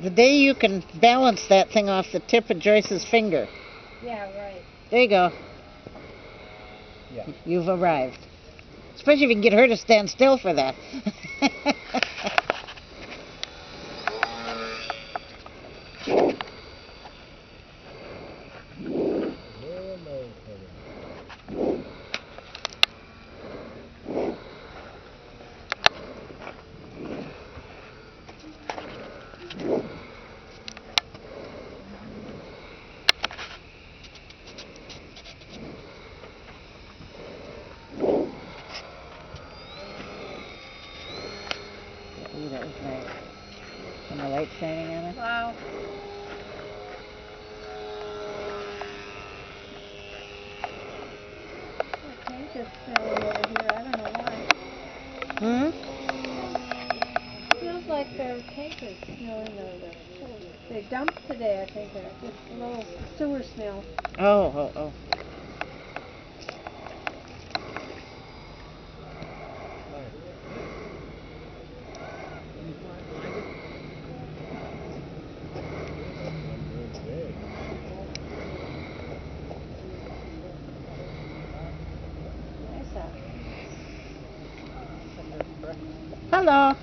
The day you can balance that thing off the tip of Joyce's finger. Yeah, right. There you go. Yeah. You've arrived. Especially if you can get her to stand still for that. Ooh, that. And the light shining on it. Wow. The tank is over here. I don't know why. Hmm? Feels like their tank is smelling over there. They dumped today, I think. There's just a little sewer smell. Oh, oh, oh. 看了